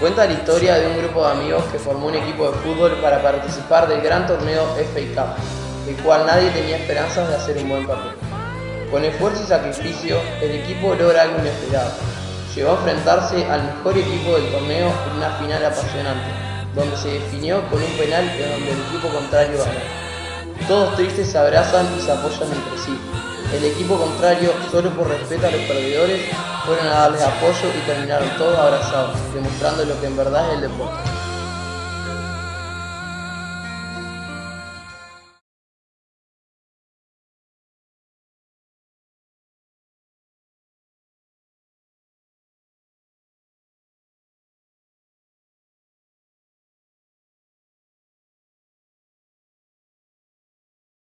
Cuenta la historia de un grupo de amigos que formó un equipo de fútbol para participar del gran torneo FA el cual nadie tenía esperanzas de hacer un buen papel. Con esfuerzo y sacrificio, el equipo logra algo inesperado. Llegó a enfrentarse al mejor equipo del torneo en una final apasionante, donde se definió con un penal en donde el equipo contrario ganó. Todos tristes se abrazan y se apoyan entre sí. El equipo contrario, solo por respeto a los perdedores, fueron a darles apoyo y terminaron todos abrazados, demostrando lo que en verdad es el deporte.